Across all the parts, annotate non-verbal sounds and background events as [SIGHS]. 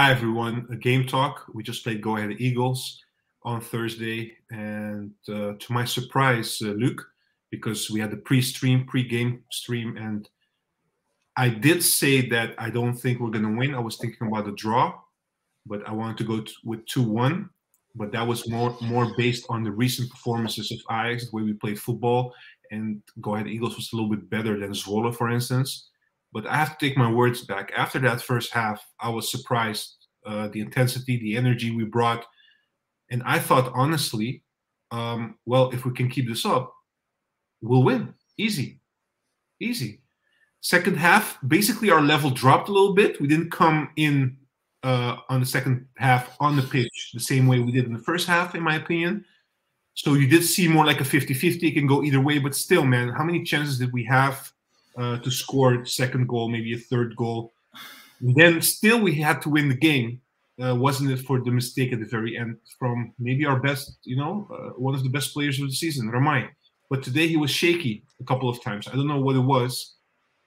Hi everyone, a game talk. We just played Go Ahead Eagles on Thursday, and uh, to my surprise, uh, Luke, because we had the pre-stream, pre-game stream, and I did say that I don't think we're going to win. I was thinking about a draw, but I wanted to go with two-one. But that was more more based on the recent performances of Ajax, the way we played football, and Go Ahead Eagles was a little bit better than Zwolle, for instance. But I have to take my words back. After that first half, I was surprised uh, the intensity, the energy we brought, and I thought honestly, um, well, if we can keep this up, we'll win. Easy, easy. Second half, basically our level dropped a little bit. We didn't come in uh, on the second half on the pitch the same way we did in the first half, in my opinion. So you did see more like a 50-50. It can go either way, but still, man, how many chances did we have uh, to score second goal, maybe a third goal. And then still we had to win the game. Uh, wasn't it for the mistake at the very end from maybe our best, you know, uh, one of the best players of the season, Ramaj. But today he was shaky a couple of times. I don't know what it was.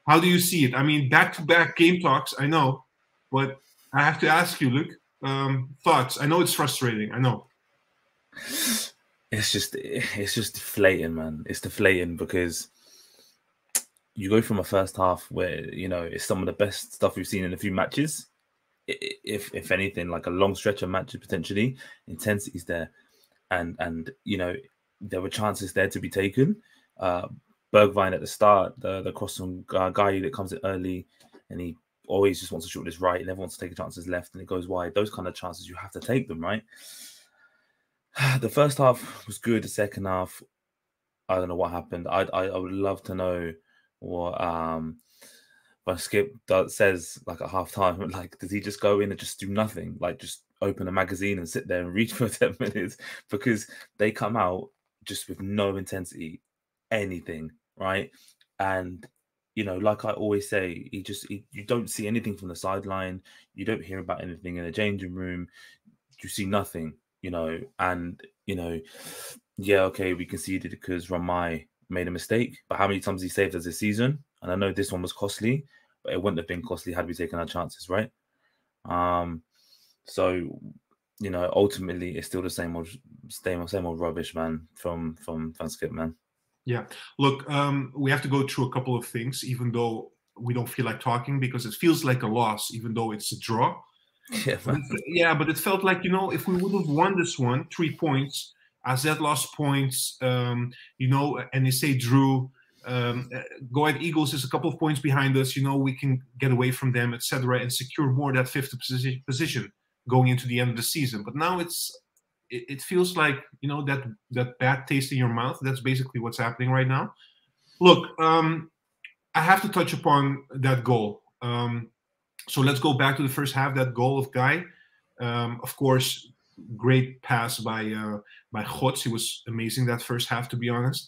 How do you see it? I mean, back-to-back game talks, I know, but I have to ask you, Luke, um, thoughts. I know it's frustrating. I know. It's just, it's just deflating, man. It's deflating because you go from a first half where you know it's some of the best stuff we've seen in a few matches. If if anything, like a long stretch of matches potentially, intensity's there, and and you know there were chances there to be taken. Uh, Bergwijn at the start, the the cross from guy that comes in early, and he always just wants to shoot his right, and everyone wants to take a chance his left, and it goes wide. Those kind of chances you have to take them, right? [SIGHS] The first half was good. The second half, I don't know what happened. I I, I would love to know what um but Schip does, says like at half time, [LAUGHS] like does he just go in and just do nothing, like just open a magazine and sit there and read [LAUGHS] for ten minutes? Because they come out just with no intensity, anything, right? And you know, like I always say, he just he, you don't see anything from the sideline, you don't hear about anything in the changing room, you see nothing, you know, and you know, yeah, okay, we conceded it because Ramaj made a mistake, but how many times he saved us this season? And I know this one was costly, but it wouldn't have been costly had we taken our chances, right? Um, so you know, ultimately, it's still the same old, same, old, same old rubbish, man. From from Van Schip, man. Yeah, look, um, we have to go through a couple of things, even though we don't feel like talking because it feels like a loss, even though it's a draw. [LAUGHS] Yeah, but yeah, but it felt like you know, if we would have won this one, three points, AZ lost points, um, you know, and they say Drew, um, uh, Go Ahead Eagles is a couple of points behind us. You know, we can get away from them, etc., and secure more that fifth position going into the end of the season. But now it's it, it, feels like you know that that bad taste in your mouth. That's basically what's happening right now. Look, um, I have to touch upon that goal. Um, so let's go back to the first half. That goal of Guy. Um, of course, great pass by uh, by Godts. He was amazing that first half, to be honest.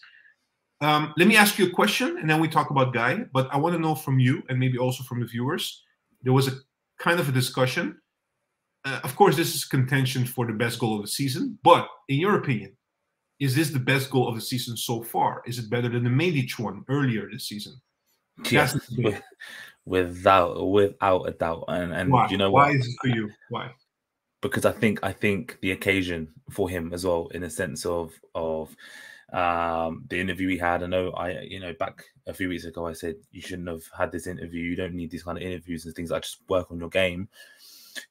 Um, let me ask you a question, and then we talk about Guy. But I want to know from you, and maybe also from the viewers. There was a kind of a discussion. Uh, of course, this is contention for the best goal of the season. But in your opinion, is this the best goal of the season so far? Is it better than the Medic one earlier this season? Yes, [LAUGHS] without without a doubt. And and Why? you know Why is it for you? Why? Because I think I think the occasion for him as well, in a sense of of um, the interview he had. I know I you know back a few weeks ago I said you shouldn't have had this interview. You don't need these kind of interviews and things. I just work on your game.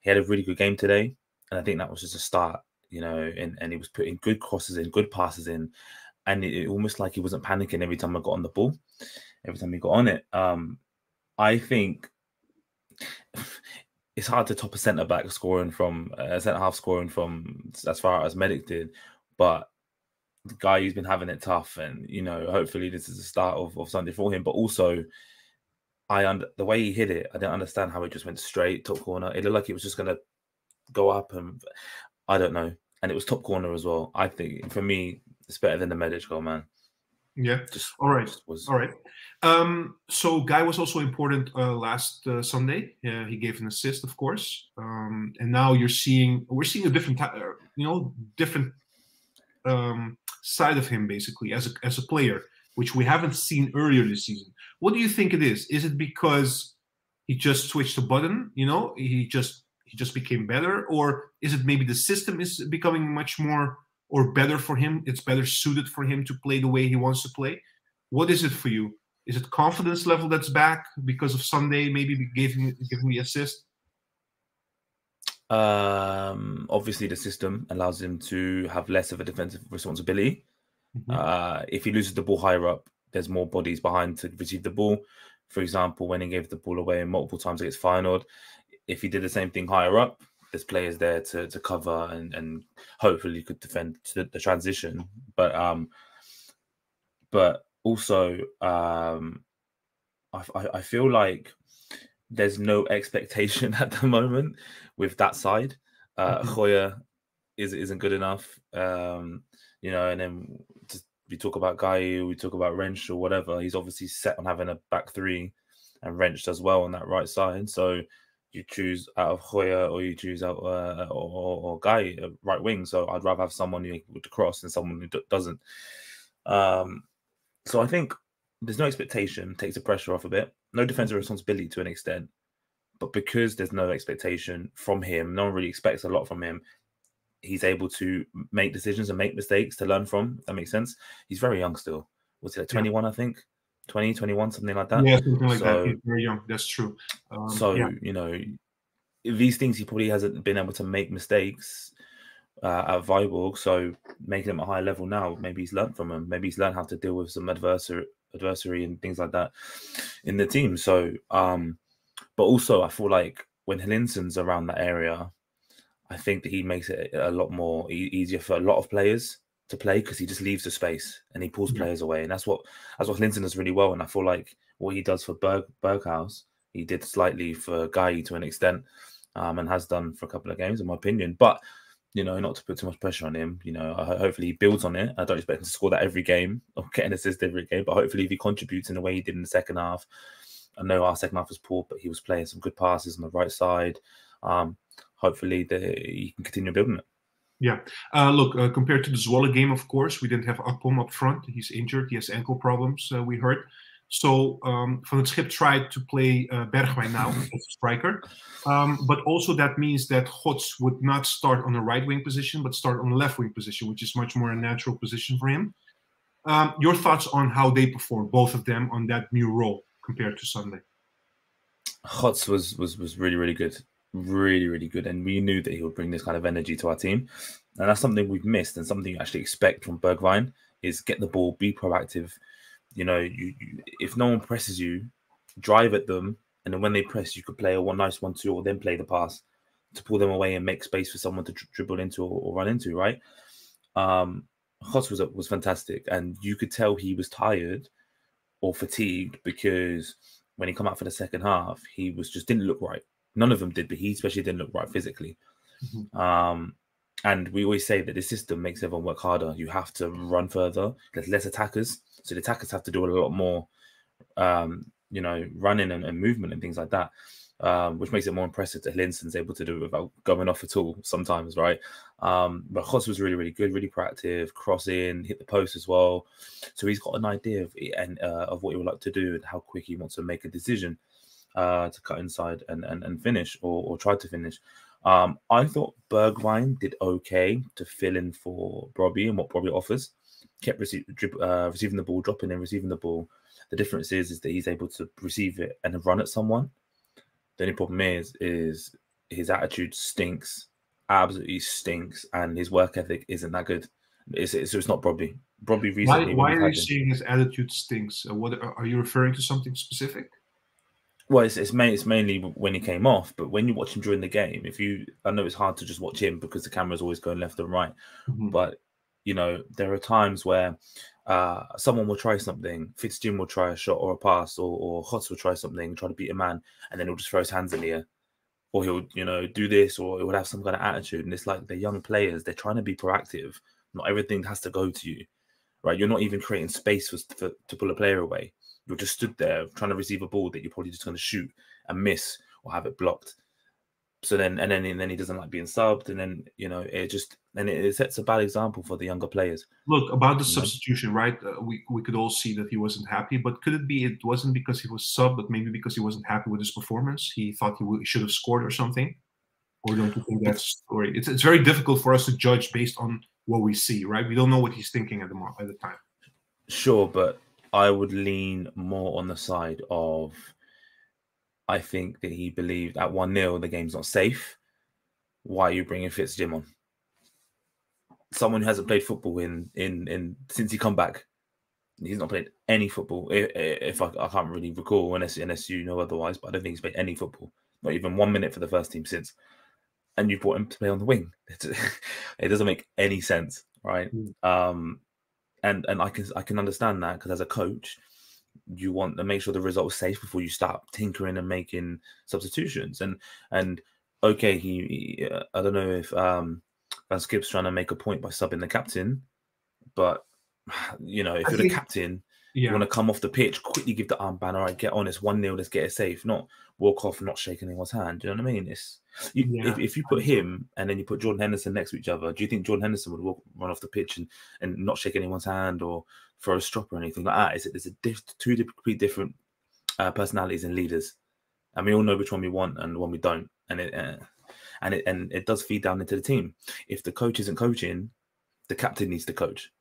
He had a really good game today, and I think that was just a start. You know, and and he was putting good crosses in, good passes in, and it, it almost like he wasn't panicking every time I got on the ball, every time he got on it. Um, I think it's hard to top a centre back scoring from a centre half scoring from as far as Medic did, but the guy who's been having it tough, and you know, hopefully this is the start of, of something for him. But also, I under the way he hit it, I didn't understand how it just went straight top corner. It looked like it was just gonna go up, and I don't know. And it was top corner as well. I think for me, it's better than the Medic goal, man. Yeah. Just All right. was All right. Um, so Guy was also important uh, last uh, Sunday. Uh, he gave an assist, of course. Um, and now you're seeing we're seeing a different, uh, you know, different um, side of him basically as a as a player, which we haven't seen earlier this season. What do you think it is? Is it because he just switched a button? You know, he just he just became better, or is it maybe the system is becoming much more or better for him? It's better suited for him to play the way he wants to play. What is it for you? Is it confidence level that's back because of Sunday maybe giving giving the assist? Um, obviously, the system allows him to have less of a defensive responsibility. Mm-hmm. Uh, if he loses the ball higher up, there's more bodies behind to receive the ball. For example, when he gave the ball away multiple times against Feyenoord, if he did the same thing higher up, there's players there to, to cover and, and hopefully could defend the, the transition. But um, but also um, I, I feel like there's no expectation [LAUGHS] at the moment with that side. Uh, mm-hmm. Hoya is isn't good enough. Um, you know, and then just, we talk about Guy, we talk about Rensch or whatever. He's obviously set on having a back three, and Rensch as well on that right side. So you choose out of Hoya or you choose out uh, or, or, Guy uh, right wing. So I'd rather have someone who the cross and someone who d- doesn't. Um, so I think there's no expectation, takes the pressure off a bit. No defensive responsibility to an extent, but because there's no expectation from him, no one really expects a lot from him. He's able to make decisions and make mistakes to learn from. that makes sense. He's very young still. Was he like 21, yeah. I think? 20, 21, something like that. Yeah, something like so, that. He's very young. That's true. Um, so, yeah. you know, these things he probably hasn't been able to make mistakes uh, at Viborg. So making him a higher level now, maybe he's learned from him. Maybe he's learned how to deal with some adversary adversary and things like that in the team. So, um, but also I feel like when Hlynsson's around that area, I think that he makes it a lot more e- easier for a lot of players to play because he just leaves the space and he pulls players away, and that's what that's what Linton does really well. And I feel like what he does for Berg Berghuis, he did slightly for Guy to an extent, um, and has done for a couple of games, in my opinion. But you know, not to put too much pressure on him. You know, hopefully he builds on it. I don't expect him to score that every game [LAUGHS] or get an assist every game, but hopefully if he contributes in the way he did in the second half, I know our second half was poor, but he was playing some good passes on the right side. Um, hopefully the, he can continue building it. Yeah. Uh, look, uh, compared to the Zwolle game, of course, we didn't have Akpom up front. He's injured. He has ankle problems, uh, we heard. So um, Van het Schip tried to play uh, Bergwijn now [LAUGHS] as a striker. Um, but also that means that Godts would not start on a right wing position, but start on a left wing position, which is much more a natural position for him. Um, your thoughts on how they perform, both of them, on that new role compared to Sunday? Godts was was was really really good, really really good, and we knew that he would bring this kind of energy to our team, and that's something we've missed, and something you actually expect from Bergwijn is get the ball, be proactive. You know, you, you if no one presses you, drive at them, and then when they press, you could play a one nice one two, or then play the pass to pull them away and make space for someone to dribble into or, or, run into, right? Um, Godts was was fantastic, and you could tell he was tired or fatigued because when he come out for the second half, he was just didn't look right. None of them did, but he especially didn't look right physically. Mm-hmm. Um, and we always say that the system makes everyone work harder. You have to run further. There's less attackers, so the attackers have to do a lot more, um, you know, running and, and, movement and things like that um, which makes it more impressive that Hlynsson's able to do it without going off at all sometimes, right? Um, but Godts was really, really good, really proactive, crossing, hit the post as well. So he's got an idea of and uh, of what he would like to do and how quick he wants to make a decision uh, to cut inside and, and, and finish or, or try to finish. Um, I thought Bergwijn did okay to fill in for Brobbey and what Brobbey offers. Kept receive, uh, receiving the ball, dropping and receiving the ball. The difference is, is that he's able to receive it and run at someone. The only problem is, is his attitude stinks, absolutely stinks, and his work ethic isn't that good. It's, it's, it's not Brobbey. Brobbey recently. Why, why are you saying his attitude stinks? What are you referring to? Something specific? Well, it's, it's, main, it's mainly when he came off, but when you watch him during the game, if you, I know it's hard to just watch him because the camera's always going left and right, mm-hmm. but you know there are times where uh, someone will try something, Fitzgerald will try a shot or a pass, or, or Godts will try something, try to beat a man, and then he'll just throw his hands in the air. Or he'll, you know, do this, or he will have some kind of attitude. And it's like they're young players, they're trying to be proactive. Not everything has to go to you, right? You're not even creating space for, for to pull a player away. You're just stood there trying to receive a ball that you're probably just going to shoot and miss or have it blocked so then and then and then he doesn't like being subbed and then you know it just and it, it sets a bad example for the younger players look about the substitution know? right uh, we, we could all see that he wasn't happy but could it be it wasn't because he was subbed, but maybe because he wasn't happy with his performance he thought he, w- he should have scored or something Or don't you think that's story? It's, it's very difficult for us to judge based on what we see, right? We don't know what he's thinking at the at the time. Sure, but I would lean more on the side of I think that he believed at 1 0 the game's not safe. Why are you bringing Fitz-Jim on? Someone who hasn't played football in in in since he come back. He's not played any football. If, if I, I, can't really recall unless unless you know otherwise, but I don't think he's played any football. Not even one minute for the first team since. And you brought him to play on the wing. [LAUGHS] it doesn't make any sense, right? Mm. Um, and and I can I can understand that because as a coach, you want to make sure the result is safe before you start tinkering and making substitutions. And and okay, he, he uh, I don't know if um Van Schip's trying to make a point by subbing the captain, but [SIGHS] you know if I you're think, the captain, yeah. you want to come off the pitch quickly, give the armband. All right, get on. It's one 0 Let's get it safe. Not walk off, not shaking anyone's hand. Do you know what I mean? It's you, yeah. if, if you put him and then you put Jordan Henderson next to each other, do you think Jordan Henderson would walk, run off the pitch and, and not shake anyone's hand or throw a strop or anything like that? Is it there's a diff, two completely different uh, personalities and leaders, and we all know which one we want and one we don't, and it uh, and it and it does feed down into the team. If the coach isn't coaching, the captain needs to coach.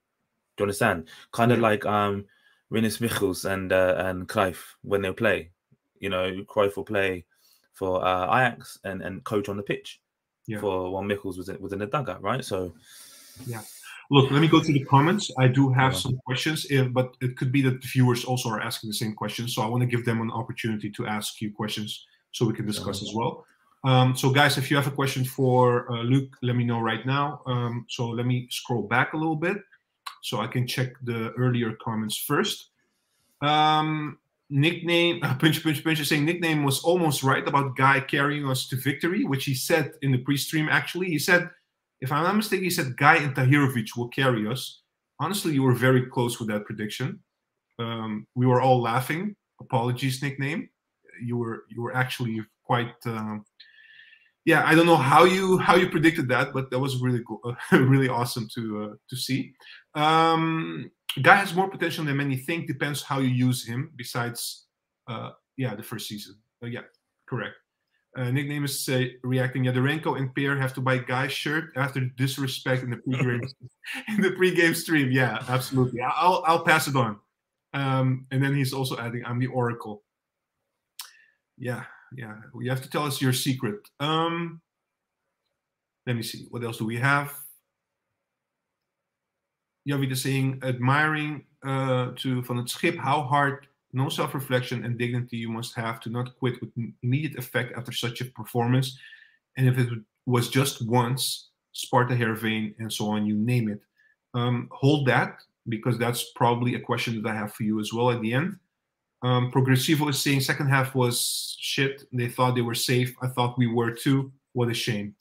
Do you understand? Kind of yeah. like um Rinus Michels and uh, and Cruyff when they play. You know, Cruyff will play for uh, Ajax and, and coach on the pitch yeah. for while Michels was in, was in the dugout, right? So, yeah. Look, let me go to the comments. I do have yeah. some questions, but it could be that the viewers also are asking the same questions. So I want to give them an opportunity to ask you questions so we can discuss yeah. as well. Um, so, guys, if you have a question for uh, Luke, let me know right now. Um, so let me scroll back a little bit so I can check the earlier comments first. Um, nickname uh, [LAUGHS] Punch Punch Punch is saying nickname was almost right about guy carrying us to victory, which he said in the pre-stream. Actually, he said, if I'm not mistaken, he said Guy and Tahirovic will carry us. Honestly, you were very close with that prediction. Um, we were all laughing. Apologies, nickname. You were you were actually quite. Uh, yeah, I don't know how you how you predicted that, but that was really cool, [LAUGHS] really awesome to uh, to see. Um, guy has more potential than many think. Depends how you use him. Besides, uh, yeah, the first season. Uh, yeah, correct. Uh, nickname is uh, reacting. Yadorenko and Pierre have to buy Guy's shirt after disrespect in the pre-game [LAUGHS] in the pre-game stream. Yeah, absolutely. I'll I'll pass it on. Um, and then he's also adding, "I'm the Oracle." Yeah, yeah. You have to tell us your secret. Um, let me see. What else do we have? Javid is saying, admiring uh, to Van het Schip how hard, no self-reflection and dignity you must have to not quit with immediate effect after such a performance. And if it was just once, Sparta Heerenveen and so on, you name it. Um, hold that because that's probably a question that I have for you as well at the end. Um, Progressivo is saying second half was shit. They thought they were safe. I thought we were too. What a shame.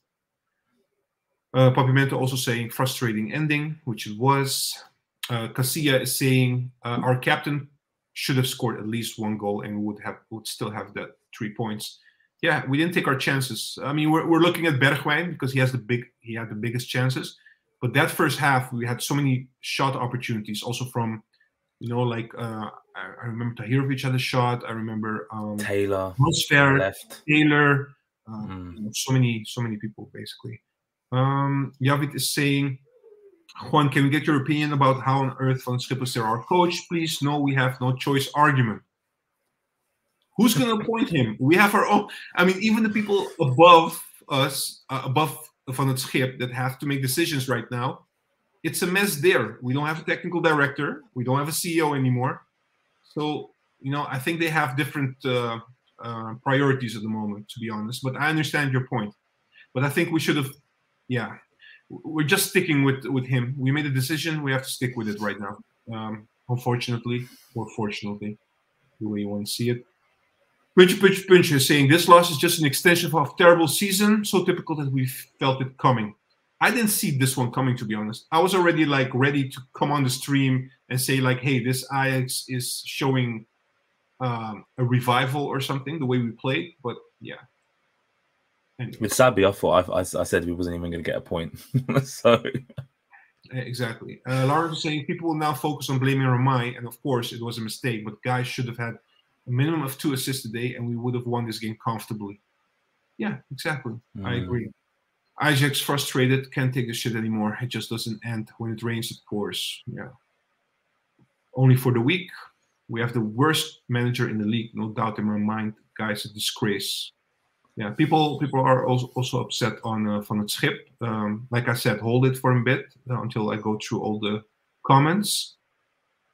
Uh, Papimento also saying frustrating ending, which it was. Uh, Casilla is saying uh, our captain should have scored at least one goal and would have would still have that three points. Yeah, we didn't take our chances. I mean, we're, we're looking at Bergwijn because he has the big he had the biggest chances. But that first half, we had so many shot opportunities, also from, you know, like uh, I, I remember Tahirovic had a shot. I remember um, Taylor, left. Taylor, um, mm. so many, so many people basically. Um, Javit is saying, Juan, can we get your opinion about how on earth Van Schip is our coach? Please, no, we have no choice argument. Who's going to appoint him? We have our own. I mean, even the people above us, uh, above Van Schip, that have to make decisions right now, it's a mess there. We don't have a technical director. We don't have a CEO anymore. So, you know, I think they have different uh, uh, priorities at the moment, to be honest. But I understand your point. But I think we should have yeah, we're just sticking with with him. We made a decision. We have to stick with it right now. Um, unfortunately, or fortunately, the way you want to see it. Pinch, pinch, pinch is saying this loss is just an extension of a terrible season, so typical that we felt it coming. I didn't see this one coming, to be honest. I was already like ready to come on the stream and say like, "Hey, this Ajax is showing um, a revival or something the way we played." But yeah, Anyway. With Sabi, I thought I, I, I said we wasn't even going to get a point. [LAUGHS] so exactly. Uh, Lawrence is saying people will now focus on blaming Ramaj, and of course it was a mistake. But guys should have had a minimum of two assists today, and we would have won this game comfortably. Yeah, exactly. Mm. I agree. Ajax frustrated, can't take the shit anymore. It just doesn't end. When it rains, it pours. Yeah. Only for the week. We have the worst manager in the league, no doubt in my mind. Guys, a disgrace. Yeah, people people are also, also upset on uh, van het schip. Um, like I said, hold it for a bit uh, until I go through all the comments.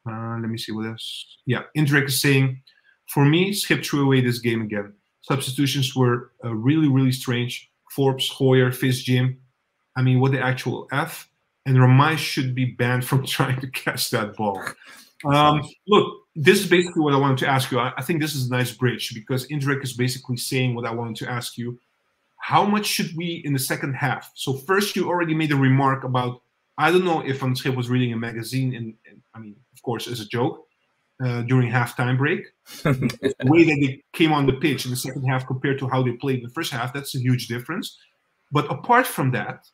Uh, let me see what else. Yeah, Indrek is saying, for me, Schip threw away this game again. Substitutions were uh, really, really strange. Forbes, Hoyer, Jim. I mean, what the actual F? And Ramaj should be banned [LAUGHS] from trying to catch that ball. Um, look, this is basically what I wanted to ask you. I, I think this is a nice bridge because Indrek is basically saying what I wanted to ask you. How much should we in the second half? So first, you already made a remark about I don't know if Schip was reading a magazine, and I mean, of course, as a joke uh, during halftime break. [LAUGHS] the way that they came on the pitch in the second half compared to how they played in the first half, that's a huge difference. But apart from that,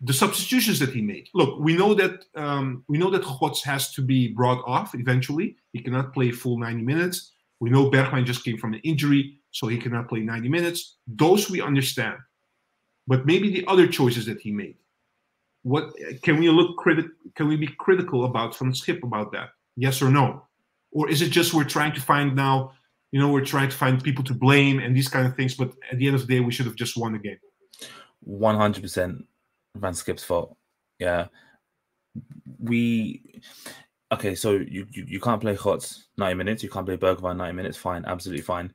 the substitutions that he made. Look, we know that um, we know that Godts has to be brought off eventually. He cannot play full 90 minutes. We know Bergwijn just came from an injury, so he cannot play 90 minutes. Those we understand. But maybe the other choices that he made. What can we look critic? Can we be critical about from Schip about that? Yes or no? Or is it just we're trying to find now? You know, we're trying to find people to blame and these kind of things. But at the end of the day, we should have just won the game. One hundred percent Van Schip's fault. Yeah. We okay, so you, you, you can't play Godts 90 minutes, you can't play Bergwijn 90 minutes, fine, absolutely fine.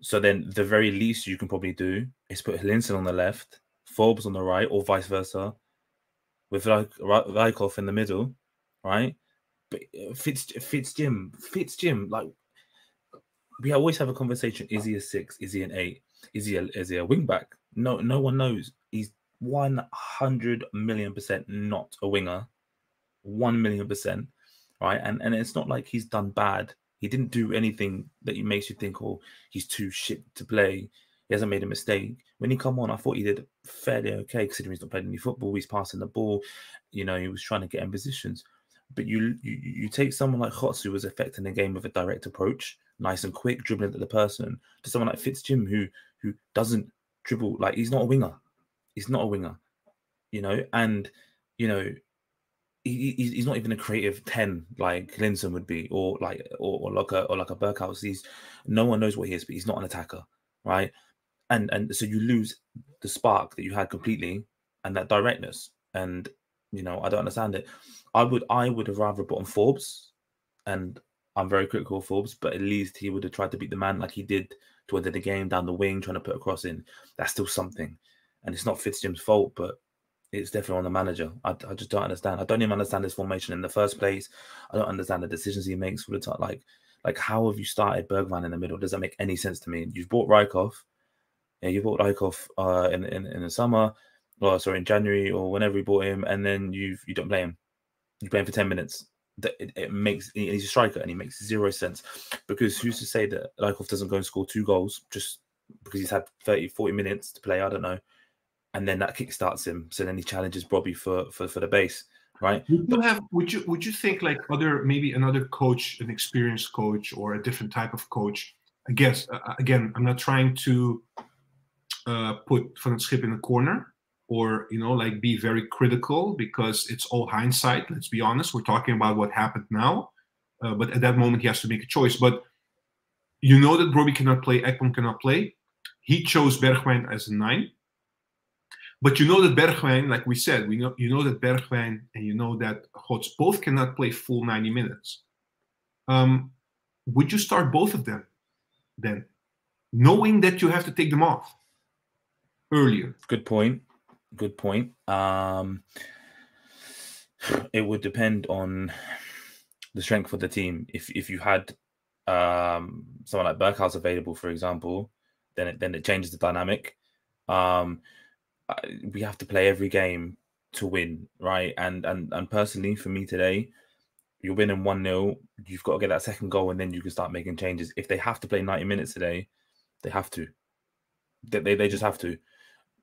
So then the very least you can probably do is put Hlynsson on the left, Forbes on the right, or vice versa, with like Rijkhoff in the middle, right? Fitz Fitz-Jim, Fitz Jim, like we always have a conversation: is he a six? Is he an eight? Is he a is he a wing back? No, no one knows. He's 100 million percent not a winger. 1 million percent. Right. And, and it's not like he's done bad. He didn't do anything that makes you think, oh, he's too shit to play. He hasn't made a mistake. When he come on, I thought he did fairly okay, considering he's not played any football. He's passing the ball. You know, he was trying to get in positions. But you you, you take someone like Hotsu, who was affecting the game with a direct approach, nice and quick, dribbling at the person, to someone like Fitz-Jim who who doesn't dribble like he's not a winger. He's not a winger, you know, and you know, he, he's not even a creative ten like Hlynsson would be, or like or, or like a or like a Berghuis. He's no one knows what he is, but he's not an attacker, right? And and so you lose the spark that you had completely, and that directness. And you know, I don't understand it. I would I would have rather put on Forbes, and I'm very critical of Forbes, but at least he would have tried to beat the man like he did to enter the game down the wing, trying to put a cross in. That's still something and it's not Fitz-Jim's fault, but it's definitely on the manager. I, I just don't understand. I don't even understand his formation in the first place. I don't understand the decisions he makes for the time. Like, like how have you started Bergman in the middle? Does that make any sense to me? You've bought Rijkhoff. Yeah, you bought Rijkhoff uh, in, in in the summer, or sorry, in January or whenever you bought him, and then you you don't play him. You play him for ten minutes. That it, it, makes he's a striker and he makes zero sense because who's to say that Rijkhoff doesn't go and score two goals just because he's had 30, 40 minutes to play? I don't know and then that kickstarts him. So then he challenges Brobbey for for, for the base, right? Would you have would you would you think like other maybe another coach, an experienced coach, or a different type of coach? I guess uh, again, I'm not trying to uh, put Van Schip in the corner or you know like be very critical because it's all hindsight. Let's be honest. We're talking about what happened now, uh, but at that moment he has to make a choice. But you know that Brobbey cannot play, Akpom cannot play. He chose Bergwijn as a nine but you know that Bergwijn, like we said, we know you know that Bergwijn and you know that Godts both cannot play full 90 minutes. Um, would you start both of them then, knowing that you have to take them off earlier? Good point. Good point. Um, it would depend on the strength of the team. If if you had um, someone like Berghuis available, for example, then it, then it changes the dynamic. Um, we have to play every game to win, right? And and and personally, for me today, you're winning one 0 You've got to get that second goal, and then you can start making changes. If they have to play ninety minutes today, they have to. They they, they just have to,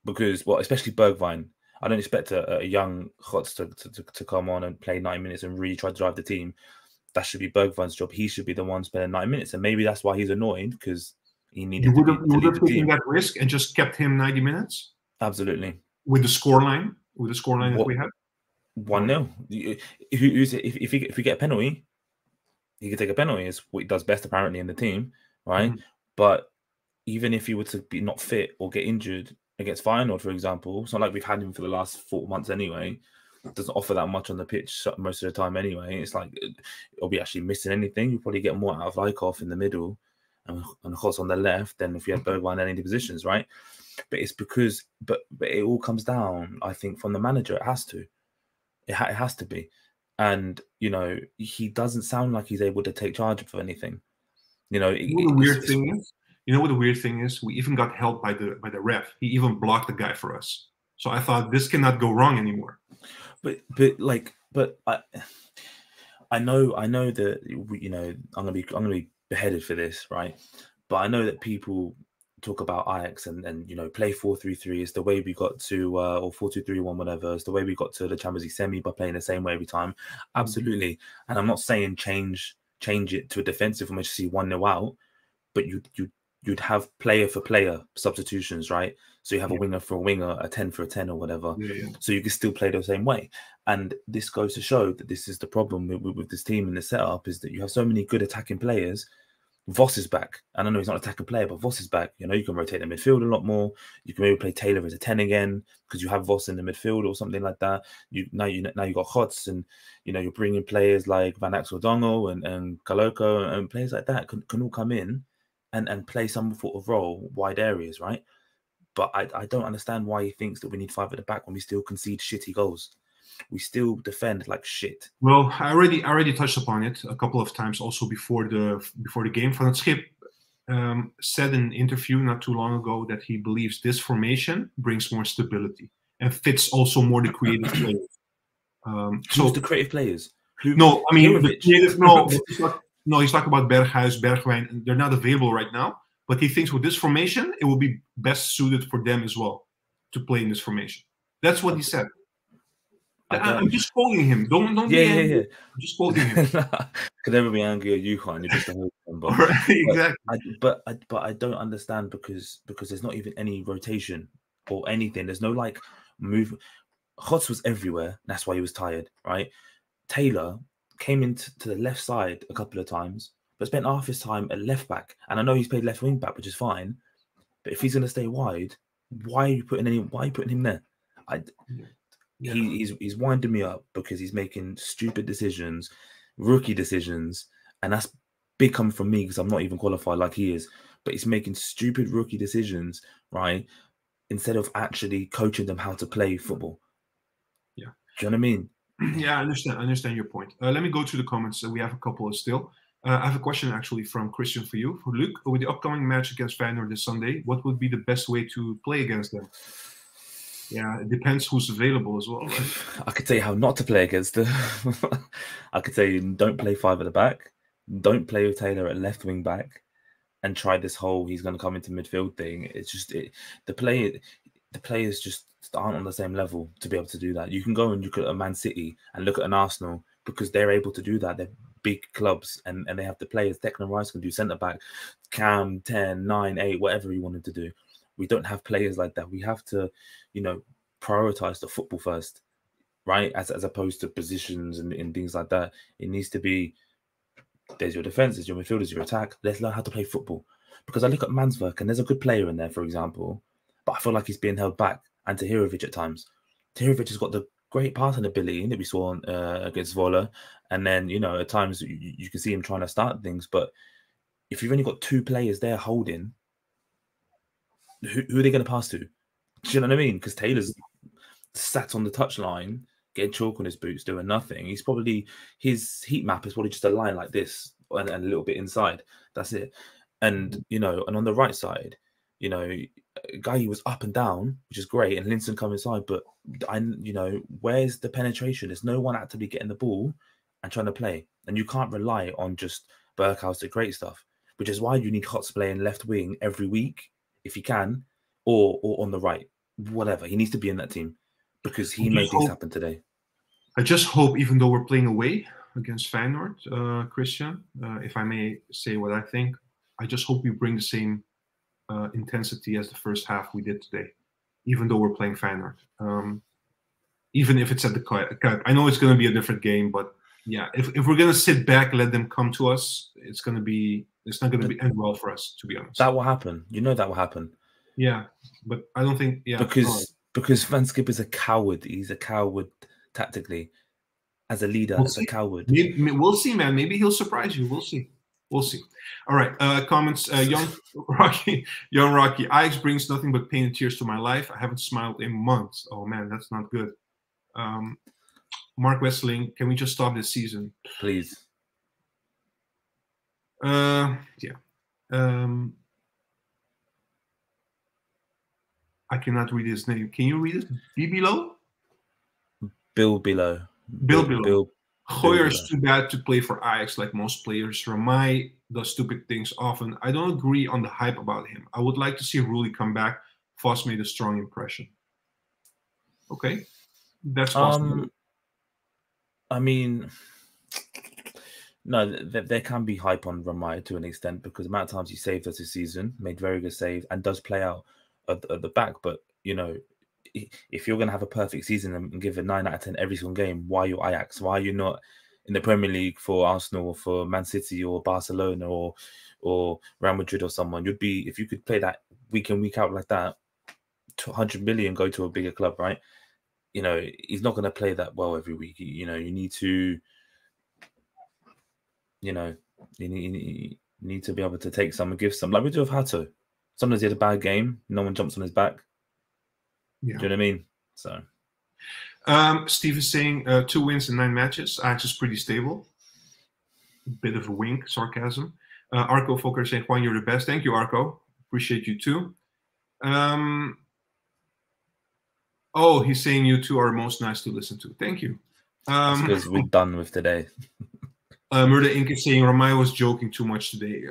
because well, especially Bergwijn. I don't expect a, a young Godts to, to, to come on and play 90 minutes and really try to drive the team. That should be Bergwijn's job. He should be the one spending 90 minutes. And maybe that's why he's annoyed because He needed You would to, have, you would have taken that risk and just kept him 90 minutes Absolutely. with the scoreline, with the scoreline that we had. One 0 If you if if, if we get a penalty, he can take a penalty. It's what he does best apparently in the team, right? Mhm. But even if he were to be not fit or get injured against Feyenoord, for example, it's not like we've had him for the last four months anyway. Doesn't offer that much on the pitch most of the time anyway. It's like, are we actually missing anything? You probably get more out of Rijkhoff in the middle and, and of course on the left than if you had Bergwijn in any of the positions, right? But it's because, but but it all comes down, I think, from the manager. It has to. It, ha- it has to be. And, you know, he doesn't sound like he's able to take charge of anything. You know, it- the weird thing is, you know what the weird thing is? We even got help by the by the ref. He even blocked the guy for us. So I thought this cannot go wrong anymore. but but like but I I know I know that you know I'm gonna be I'm gonna be beheaded for this right, but I know that people talk about Ajax and and you know play four three three is the way we got to uh, or four two three one whatever is the way we got to the Champions League semi by playing the same way every time. Absolutely, and I'm not saying change change it to a defensive formation see one nil out, but you you you'd have player for player substitutions right. So you have a winger for a winger, a ten for a ten or whatever Yeah, yeah. so you can still play the same way. And this goes to show that this is the problem with, with, this team and the setup is that you have so many good attacking players. Vos is back, and I know he's not an attacking player, but Vos is back. You know, you can rotate the midfield a lot more. You can maybe play Taylor as a ten again because you have Vos in the midfield or something like that. You now you now you got Godts, and you know you're bringing players like Van Axel Dongen and and Kaloko and, and players like that can, can all come in and and play some sort of role wide areas, right? but I, I don't understand why he thinks that we need five at the back when we still concede shitty goals. We still defend like shit. Well, I already I already touched upon it a couple of times also before the before the game. Van het Schip um, said in an interview not too long ago that he believes this formation brings more stability and fits also more the creative [COUGHS] players. Um, So so the creative players. Who, no, I mean the creative, no, [LAUGHS] but he's not- no, he's talking about Berghuis, Bergwijn. and They're not available right now, but he thinks with this formation it will be best suited for them as well to play in this formation. That's what he said. I am just quoting him. Don't don't yeah, be yeah, angry. yeah. I'm just quoting him. [LAUGHS] Could never be angry at you, Juan. You're just a host. All [LAUGHS] right, exactly. I, but I, but I don't understand because because there's not even any rotation or anything. There's no like move. Godts was everywhere. That's why he was tired, right? Taylor came into to the left side a couple of times, but spent half his time at left back. And I know he's played left wing back, which is fine. But if he's going to stay wide, why are you putting any? Why are you putting him there? I, Yeah. he, he's he's winding me up because he's making stupid decisions, rookie decisions, and that's big coming from me because I'm not even qualified like he is. But he's making stupid rookie decisions, right? Instead of actually coaching them how to play football. Yeah. Do you know what I mean? [CLEARS THROAT] yeah, I understand. I understand your point. Uh, let me go to the comments. We have a couple still. Uh, I have a question actually from Christian for you, for Luke. With the upcoming match against Feyenoord this Sunday, what would be the best way to play against them? Yeah, it depends who's available as well. Right? [LAUGHS] I could tell you how not to play against them. [LAUGHS] I could tell you don't play five at the back, don't play with Taylor at left wing back, and try this whole he's going to come into midfield thing. It's just it, the play, the players just aren't on the same level to be able to do that. You can go and look at a Man City and look at an Arsenal because they're able to do that. They're big clubs and, and they have the players. Declan Rice can do centre back, Cam 10, 9, 8, whatever he wanted to do. We don't have players like that. We have to, you know, prioritize the football first, right? As as opposed to positions and, and things like that. It needs to be there's your defense, there's your midfield, there's your attack. Let's learn how to play football. Because I look at Mannsverk and there's a good player in there, for example, but I feel like he's being held back. And Tahirovic at times. Tahirovic has got the great passing ability that we saw uh, against Zwolle. And then, you know, at times you, you can see him trying to start things. But if you've only got two players there holding, who, who are they going to pass to? Do you know what I mean? Because Taylor's sat on the touchline, getting chalk on his boots, doing nothing. He's probably his heat map is probably just a line like this and, and a little bit inside. That's it. And you know, and on the right side, you know, Guy he was up and down, which is great, and Hlynsson come inside. But I, you know, where's the penetration? There's no one actively getting the ball and trying to play, and you can't rely on just Berghuis to create stuff. Which is why you need Godts playing left wing every week if he can, or or on the right, whatever. He needs to be in that team because he I made things happen today. I just hope, even though we're playing away against Feyenoord, uh, Christian, uh, if I may say what I think, I just hope we bring the same uh, intensity as the first half we did today, even though we're playing Feyenoord. Um, even if it's at the Kuip. I know it's going to be a different game, but yeah, if, if we're going to sit back, let them come to us, it's going to be it's not going to be end well for us, to be honest. That will happen. You know that will happen. Yeah, but I don't think yeah because right. because Van Schip is a coward. He's a coward tactically, as a leader, we'll as see. a coward. Maybe, we'll see, man. Maybe he'll surprise you. We'll see. We'll see. All right. Uh, comments. Uh, young [LAUGHS] Rocky. Young Rocky. Ajax brings nothing but pain and tears to my life. I haven't smiled in months. Oh man, that's not good. Um, Mark Westling, can we just stop this season, please? Uh, yeah. Um, I cannot read his name. Can you read it? B below. Bill below. Bill, Bill below. Bill, Gooijer is too bad to play for Ajax like most players. Ramaj does stupid things often. I don't agree on the hype about him. I would like to see Rulli come back. Vos made a strong impression. Okay, that's possible. Um, I mean, no, there, there can be hype on Ramaj to an extent because the amount of times he saved us this season, made very good saves, and does play out at, at the back. But you know, if you're going to have a perfect season and give a nine out of ten every single game, why you Ajax? Why are you not in the Premier League for Arsenal or for Man City or Barcelona or or Real Madrid or someone? You'd be if you could play that week in week out like that. 200 million go to a bigger club, right? You know, he's not going to play that well every week. You know, you need to, you know, you need, you need to be able to take some and give some, like we do with Hato. Sometimes he had a bad game, no one jumps on his back. Yeah. Do you know what I mean? So. Um, Steve is saying uh, two wins in nine matches. Ajax is pretty stable. Bit of a wink, sarcasm. Uh, Arco Fokker saying, Juan, you're the best. Thank you, Arco. Appreciate you too. Um, oh, he's saying you two are most nice to listen to. Thank you. Um, because we're done with today. [LAUGHS] uh, Murder Inc. is saying Ramaj was joking too much today.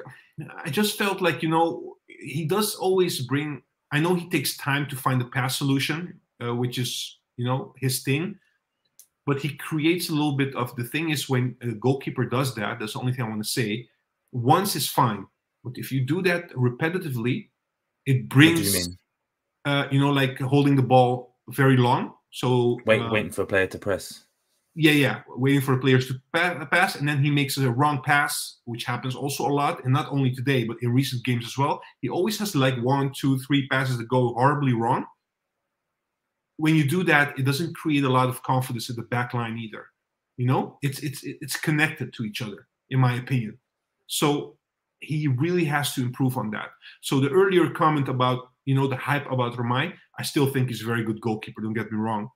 I just felt like, you know, he does always bring I know he takes time to find the pass solution, uh, which is you know his thing, but he creates a little bit of the thing is when a goalkeeper does that. That's the only thing I want to say. Once is fine, but if you do that repetitively, it brings you, uh, you know like holding the ball very long. So wait, uh, waiting for a player to press yeah, yeah, waiting for players to pass, and then he makes a wrong pass, which happens also a lot, and not only today, but in recent games as well. He always has like one, two, three passes that go horribly wrong. When you do that, it doesn't create a lot of confidence in the back line either. You know, it's it's it's connected to each other, in my opinion. So he really has to improve on that. So the earlier comment about you know the hype about Ramaj, I still think he's a very good goalkeeper. Don't get me wrong,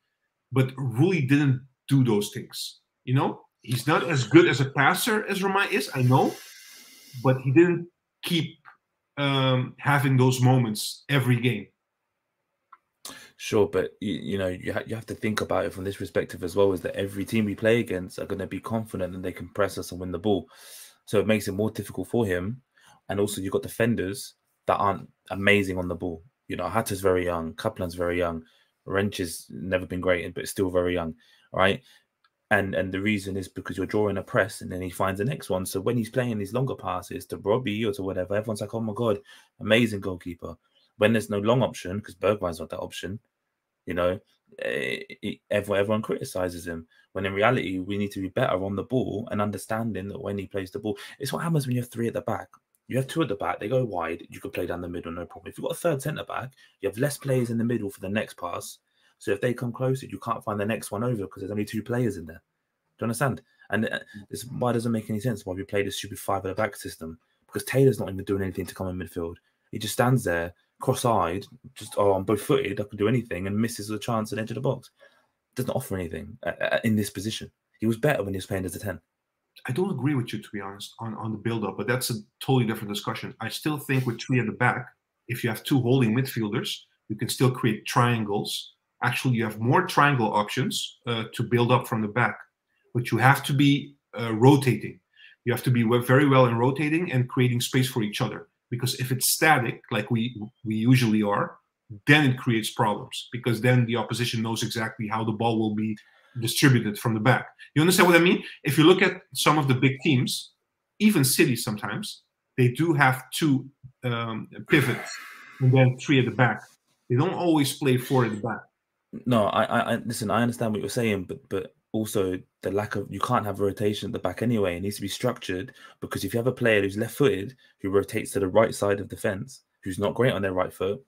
but Rulli didn't do those things. You know, he's not as good as a passer as Ramaj is, I know, but he didn't keep um, having those moments every game. Sure, but you, you know you, ha- you have to think about it from this perspective as well. Is that every team we play against are going to be confident and they can press us and win the ball, so it makes it more difficult for him. And also, you've got defenders that aren't amazing on the ball. You know, Hato's very young, Kaplan's very young, Rensch has never been great, but still very young right? And and the reason is because you're drawing a press, and then he finds the next one. So when he's playing these longer passes to Robbie or to whatever, everyone's like, "Oh my god, amazing goalkeeper." When there's no long option, because Bergwijn's not that option, you know, eh, everyone, everyone criticizes him. When in reality, we need to be better on the ball and understanding that when he plays the ball, it's what happens when you have three at the back. You have two at the back, they go wide, you can play down the middle, no problem. If you've got a third centre back, you have less players in the middle for the next pass, so if they come closer, you can't find the next one over because there's only two players in there. Do you understand? And uh, this why doesn't make any sense why we play this stupid five at the back system because Taylor's not even doing anything to come in midfield. He just stands there cross-eyed, just oh, I'm both-footed, I can do anything, and misses a chance at the edge of the box. Doesn't offer anything uh, uh, in this position. He was better when he was playing as a ten. I don't agree with you to be honest on, on the build-up, but that's a totally different discussion. I still think with three at the back, if you have two holding midfielders, you can still create triangles actually you have more triangle options uh, to build up from the back but you have to be uh, rotating you have to be very well in rotating and creating space for each other because if it's static like we we usually are then it creates problems because then the opposition knows exactly how the ball will be distributed from the back you understand what i mean if you look at some of the big teams even cities sometimes they do have two um, pivots and then three at the back. They don't always play four at the back. No, I, I, I listen. I understand what you're saying, but but also the lack of you can't have rotation at the back anyway. It needs to be structured because if you have a player who's left-footed who rotates to the right side of the fence, who's not great on their right foot,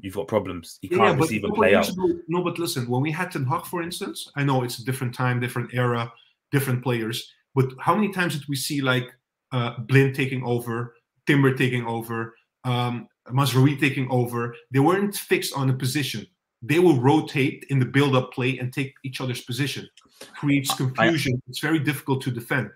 you've got problems. He can't receive a play out. No, but listen, when we had Ten Hag, for instance, I know it's a different time, different era, different players, but how many times did we see like uh, Blind taking over, Timber taking over, um, Mazraoui taking over? They weren't fixed on a position. They will rotate in the build-up play and take each other's position. Creates confusion. it's very difficult to defend.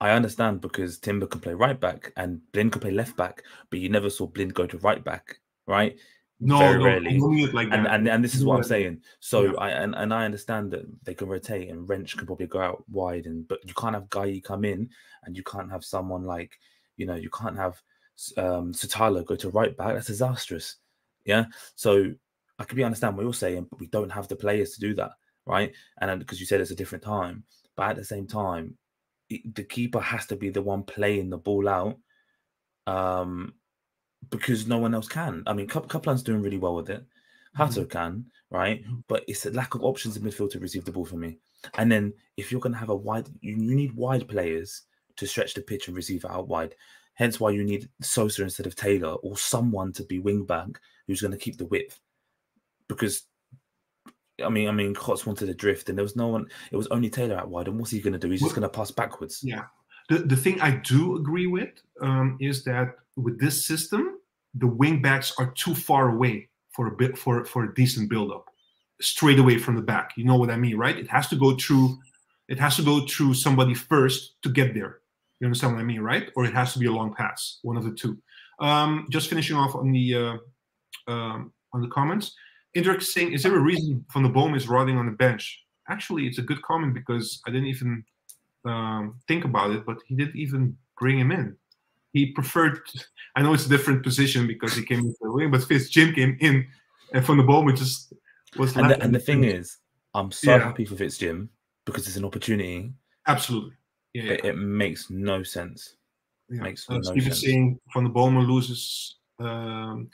I understand because Timber can play right back and Blind can play left back, but you never saw Blind go to right back, right? No, Very no, rarely. I don't mean it like And and, and this is what I'm saying. So Yeah. I and, and I understand that they can rotate and Rensch can probably go out wide, and but you can't have Gaaei come in, and you can't have someone like you know you can't have um Sutalo go to right back. That's disastrous. Yeah. So I could be understand what you're saying, but we don't have the players to do that, right? And because you said it's a different time, but at the same time, it, the keeper has to be the one playing the ball out, um, because no one else can. I mean, Kap- Kaplan's doing really well with it. Hato can, right? But it's a lack of options in midfield to receive the ball for me. And then if you're going to have a wide, you, you need wide players to stretch the pitch and receive it out wide. Hence why you need Sosa instead of Taylor or someone to be wing back who's going to keep the width. Because I mean, I mean, Godts wanted a drift, and there was no one. It was only Taylor out wide, and what's he going to do? He's just going to pass backwards. Yeah. The, the thing I do agree with um, is that with this system, the wing backs are too far away for a bit for for a decent build up, straight away from the back. You know what I mean, right? It has to go through. It has to go through somebody first to get there. You understand what I mean, right? Or it has to be a long pass, one of the two. Um, just finishing off on the uh, um, on the comments. Indrek is saying, "Is there a reason Van der Boom is rotting on the bench?" Actually, it's a good comment because I didn't even um, think about it, but he didn't even bring him in. He preferred. I know it's a different position because he came into the wing, but Fitz-Jim came in, and Van der Boom just was. And the, and the thing is, I'm so Yeah. happy for Fitz-Jim because it's an opportunity. absolutely, yeah, yeah. It, it makes no sense. Yeah. Makes Uh, no Steve sense. saying Van den Boomen loses. Um,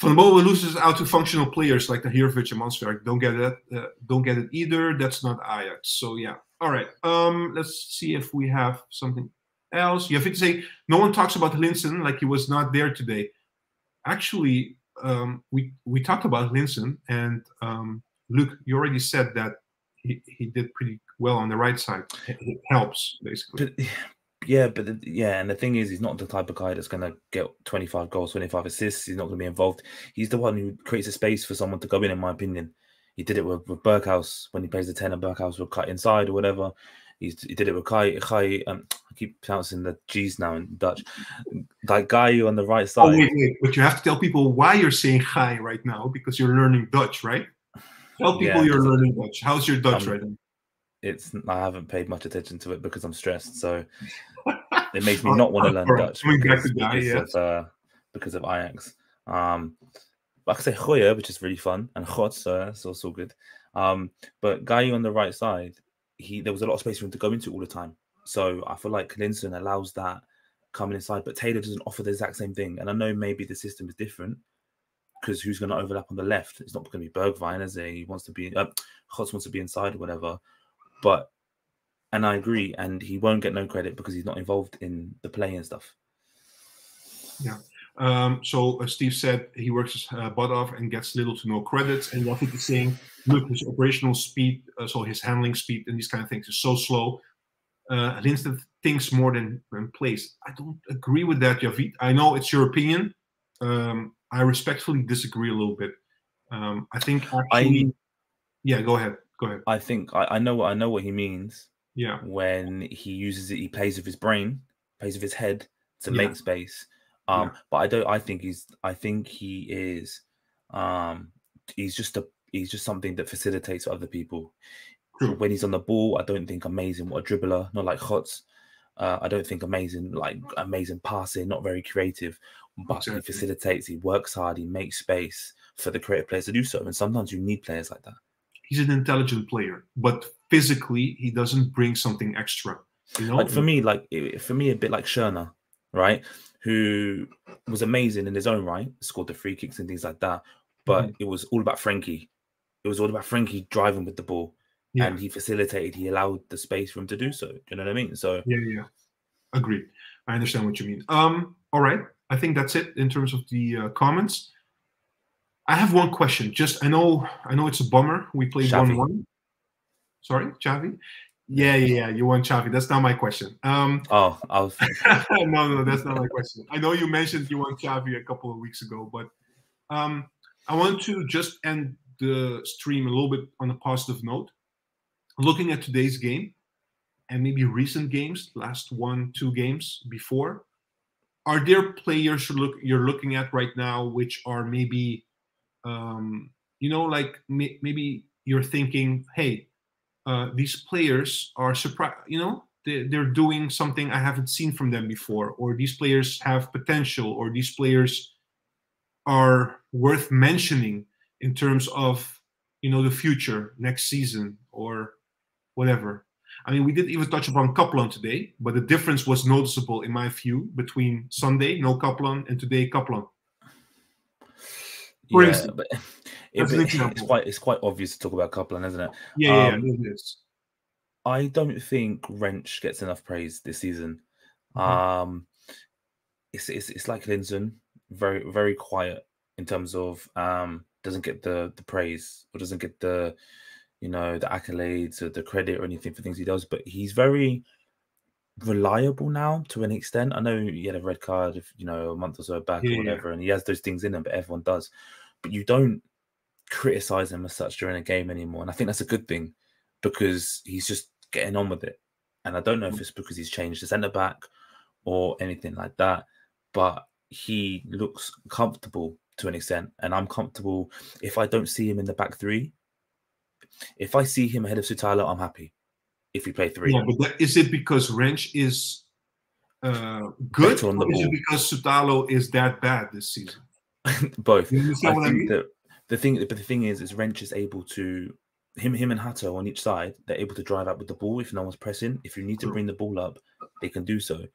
Van Bomen loses out to functional players like Tahirovic and Mannsverk. Don't get it. Uh, don't get it either. That's not Ajax. So yeah. All right. Um, let's see if we have something else. You have to say no one talks about Hlynsson like he was not there today. Actually, um, we we talked about Hlynsson and um, Luke. You already said that he, he did pretty well on the right side. It, it helps basically. But yeah, but the, yeah, and the thing is, he's not the type of guy that's going to get 25 goals, 25 assists. He's not going to be involved. He's the one who creates a space for someone to go in, in my opinion. He did it with, with when he plays the 10 and Berghuis will cut inside or whatever. He's, he did it with Kai. Kai um, I keep pronouncing the G's now in Dutch. That Gaaei on the right Oh side. wait, wait, but you have to tell people why you're saying hi right now because you're learning Dutch, right? Tell people Yeah, you're learning Dutch. How's your Dutch Um, right now? It's I haven't paid much attention to it because I'm stressed. So [LAUGHS] it makes me not want to learn Dutch because, Guy, because of uh, because of Ajax. Um, I say, Goya, which is really fun, and God, so that's also good. Um, but Gaaei on the right side, he there was a lot of space for him to go into all the time. So I feel like Hlynsson allows that coming inside, but Taylor doesn't offer the exact same thing. And I know maybe the system is different because who's going to overlap on the left? It's not going to be Bergwijn, is it? He wants to be, uh, Godts wants to be inside or whatever. But, and I agree, and he won't get no credit because he's not involved in the play and stuff. Um, so uh, Steve said he works his uh, butt off and gets little to no credits. And Rafik is saying, look, his operational speed, uh, so his handling speed and these kind of things is so slow. Uh, Hlynsson thinks more than, than plays. I don't agree with that, Javid. I know it's your opinion. Um, I respectfully disagree a little bit. Um, I think actually, yeah, go ahead. Go ahead. I think I, I know what I know what he means Yeah. when he uses it. He plays with his brain, plays with his head to Yeah. make space. Um, Yeah. but I don't. I think he's. I think he is. Um, he's just a. He's just something that facilitates other people. True. When he's on the ball, I don't think amazing. What a dribbler, not like Godts. Uh, I don't think amazing, like amazing passing, not very creative, but Exactly. he facilitates. He works hard. He makes space for the creative players to do so. And sometimes you need players like that. He's an intelligent player, but physically he doesn't bring something extra. You know, Like for me, like for me, a bit like Schöne, right? who was amazing in his own right, scored the free kicks and things like that. But Mhm. it was all about Frenkie. It was all about Frenkie driving with the ball, Yeah. and he facilitated. He allowed the space for him to do so. Do you know what I mean? So Yeah, yeah. Agreed. I understand what you mean. Um, all right. I think that's it in terms of the uh, comments. I have one question. Just I know I know it's a bummer. We played one one. Sorry, Chavi. Yeah, yeah, yeah. You want Chavi. That's not my question. Um, oh, I was [LAUGHS] no, no, that's not my question. I know you mentioned you want Chavi a couple of weeks ago, but um, I want to just end the stream a little bit on a positive note. Looking at today's game and maybe recent games, last one, two games before, are there players you look you're looking at right now which are maybe, um, you know, like may, maybe you're thinking, hey, uh, these players are surprised, you know, they, they're doing something I haven't seen from them before, or these players have potential, or these players are worth mentioning in terms of, you know, the future next season or whatever. I mean, we didn't even touch upon Kaplan today, but the difference was noticeable in my view between Sunday, no Kaplan, and today, Kaplan. For yeah, [LAUGHS] instance, but it's quite it's quite obvious to talk about Kaplan, isn't it? Yeah, yeah, Um, yeah, it is. I don't think Rensch gets enough praise this season. Mhm. Um, it's it's it's like Hlynsson, very very quiet in terms of um doesn't get the the praise or doesn't get the you know the accolades or the credit or anything for things he does, but he's very reliable now to an extent. I know he had a red card, if you know, a month or so back Yeah, or yeah. whatever, and he has those things in him, but everyone does. But you don't criticize him as such during a game anymore, and I think that's a good thing because he's just getting on with it. And I don't know if it's because he's changed the centre back or anything like that, but he looks comfortable to an extent, and I'm comfortable if I don't see him in the back three. If I see him ahead of Sutalo, I'm happy. If we play three, Yeah, but that, is it because Rensch is uh, good, Better on the or is it because Sutalo is that bad this season? [LAUGHS] both. You I what I think mean? that the thing, but the thing is, is Rensch is able to him, him and Hato on each side. They're able to drive out with the ball if no one's pressing. If you need to bring the ball up, they can do so.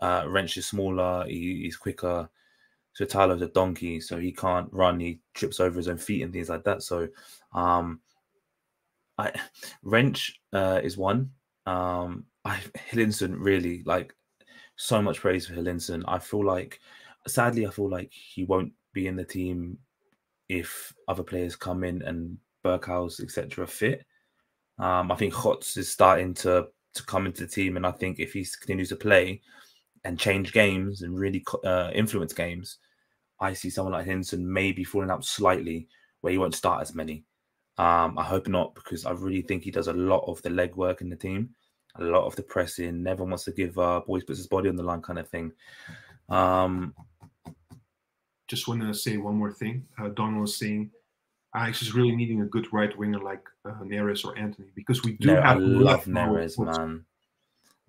Uh, Rensch is smaller. He, he's quicker. So Tyler's a donkey, so he can't run. He trips over his own feet and things like that. So, um, I Rensch uh, is one. Um, I Hlynsson really like so much praise for Hlynsson. I feel like, sadly, I feel like he won't be in the team if other players come in and Berghuis, etc., fit. Um, I think Godts is starting to to come into the team, and I think if he continues to play and change games and really uh, influence games, I see someone like Hlynsson maybe falling out slightly where he won't start as many. Um, I hope not because I really think he does a lot of the legwork in the team, a lot of the pressing. Never wants to give uh, boys puts his body on the line kind of thing. Um, Just want to say one more thing. Uh, Don was saying Ajax is really needing a good right winger like uh, Neres or Antony because we do no, I have love now, of Neres, man.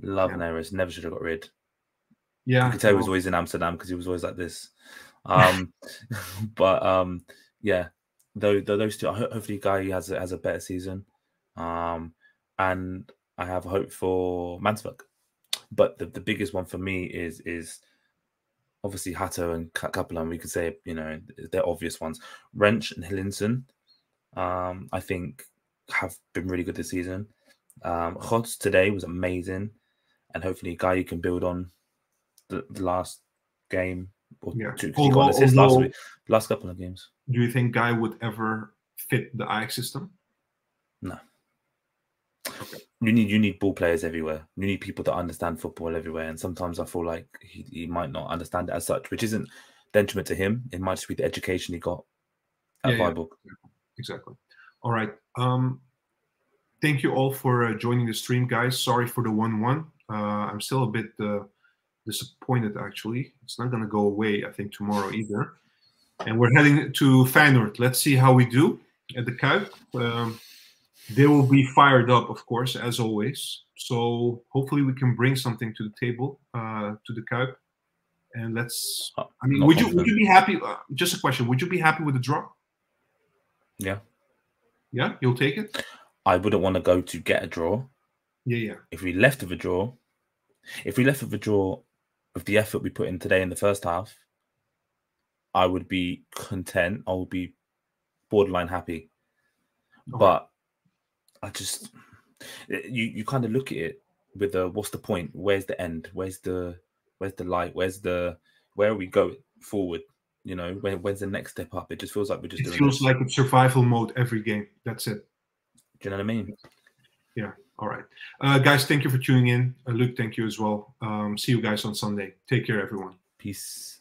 Love Yeah. Neres. Never should have got rid. Yeah, You could tell he was always in Amsterdam because he was always like this. Um, [LAUGHS] [LAUGHS] but um, yeah, though, though those two, ho- hopefully, Gaaei has a, has a better season. Um, and I have hope for Mannsverk. But the, the biggest one for me is is obviously Hato and Ka- Kaplan. We could say you know they're obvious ones. Rensch and Hlynsson, um, I think have been really good this season. Um, today was amazing, and hopefully Gaaei you can build on the, the last game or Yeah. two. 'cause he got an Although- last week, last couple of games. do you think Gaaei would ever fit the Ajax system? You need you need ball players everywhere. You need people that understand football everywhere. And sometimes I feel like he, he might not understand it as such, which isn't detriment to him. It might just be the education he got at Yeah, yeah. Exactly. All right. Um, thank you all for uh, joining the stream, guys. Sorry for the one-one. Uh, I'm still a bit uh, disappointed. Actually, it's not going to go away. I think tomorrow either. And we're heading to Feyenoord. Let's see how we do at the. Um, they will be fired up, of course, as always. So hopefully we can bring something to the table uh, to the Kuip. And let's. I mean, not would you would you be happy? Uh, just a question. Would you be happy with the draw? Yeah. Yeah, you'll take it. I wouldn't want to go to get a draw. Yeah, yeah. If we left with a draw, if we left with a draw, with the effort we put in today in the first half, I would be content. I would be borderline happy. Okay. But I just you you kind of look at it with the what's the point? Where's the end? Where's the where's the light? Where's the where are we going forward? You know, when, when's the next step up? It just feels like we're just. It feels this. like it's survival mode every game. That's it. Do you know what I mean? Yeah. All right, uh, guys. Thank you for tuning in. Uh, Luke, thank you as well. Um, see you guys on Sunday. Take care, everyone. Peace.